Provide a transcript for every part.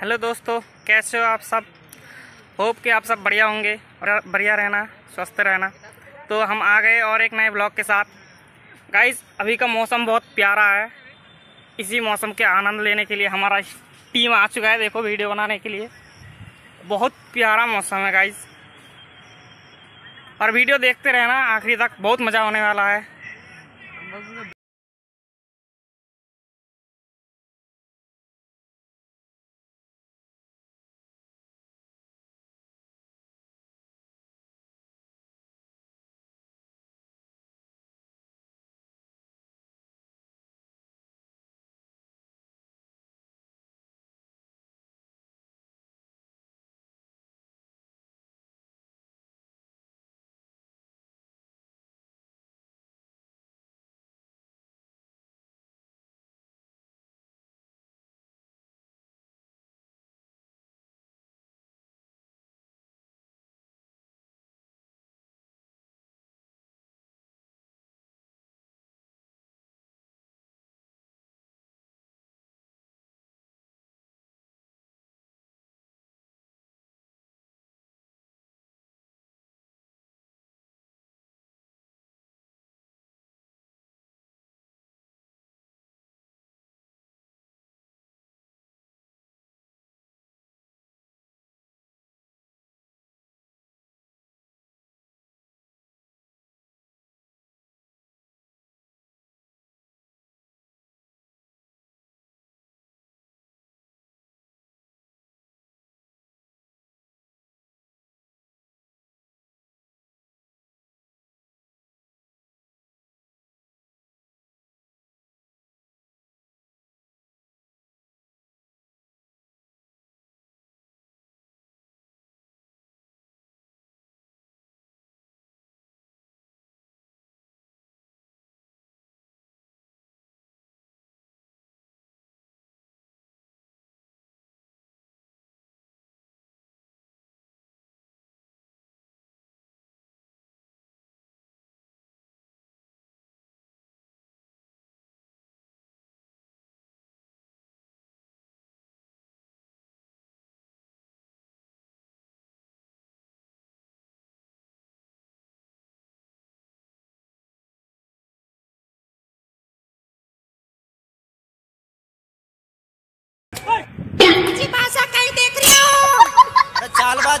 Hello दोस्तों, कैसे हो आप सब? होप कि आप सब बढ़िया होंगे और बढ़िया रहना, स्वस्थ रहना। तो हम आ गए और एक नए ब्लॉग के साथ। गाइस अभी का मौसम बहुत प्यारा है। इसी मौसम के आनंद लेने के लिए हमारा टीम आ चुका है देखो वीडियो बनाने के लिए। बहुत प्यारा मौसम है गाइस और वीडियो देखते रहना, आखिरी तक बहुत मज़ा होने वाला है।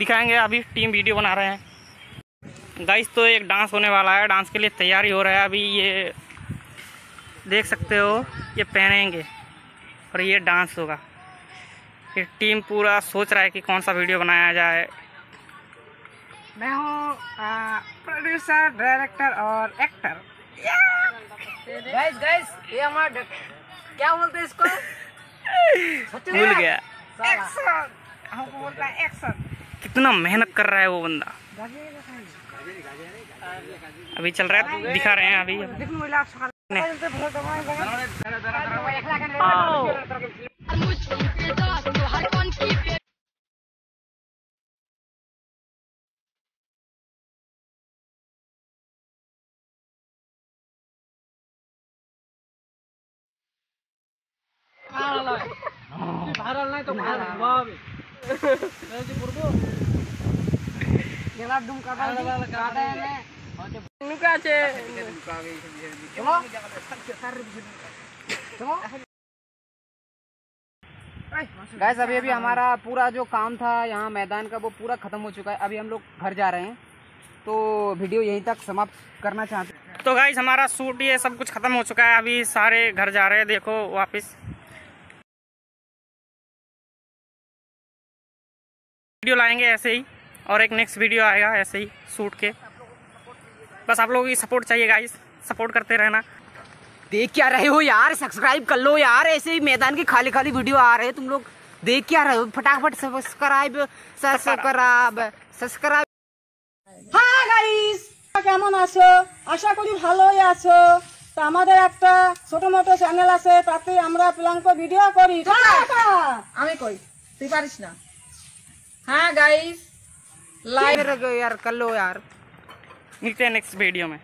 दिखाएँगे अभी टीम वीडियो बना रहे हैं। गाइस तो एक डांस होने वाला है डांस के लिए तैयारी हो रहा है। अभी ये देख सकते हो ये पहनेंगे और ये डांस होगा। ये टीम पूरा सोच रहा है कि कौन सा वीडियो बनाया जाए। मैं हूँ प्रोड्यूसर डायरेक्टर और एक्टर गाइस गाइस ये हमारा क्या बोलते हैं इसको? भूल गया। एक्शन हमको बोलता है एक्शन कितना मेहनत कर रहा है वो बंदा। अभी चल रहा है दिखा रहे हैं अभी। देखो मिला सकाल ने। गाइस गैस अभी अभी हमारा पूरा जो काम था, यहाँ मैदान का, वो पूरा ख़त्म हो चुका है। अभी हम लोग घर जा रहे हैं। तो वीडियो यहीं तक समाप्त करना चाहते हैं। तो गाइज़ हमारा सूट ये सब कुछ ख़त्म हो चुका है। अभी सारे घर जा रहे हैं। देखो, वापस। वीडियो लाएंगे ऐसे ही और एक नेक्स्ट वीडियो आएगा ऐसे ही सूट के बस आप लोगों की सपोर्ट चाहिए गाइस सपोर्ट करते रहना देख क्या रहे हो यार सब्सक्राइब कर लो यार ऐसे ही मैदान की खाली खाली वीडियो आ रहे हैं तुम लोग देख क्या रहे हो फटाफट सब्सक्राइब सब्सक्राइब सब्सक्राइब হ্যাঁ গাইস কেমন আছো আশা করি ভালোই আছো তো আমাদের একটা ছোট মোটো চ্যানেল আছে তাতে আমরা প্লাঙ্ক ভিডিও করি আমি কই তুই পারিস না हाँ गाइस लाइक करो यार कर लो यार। मिलते हैं नेक्स्ट वीडियो में।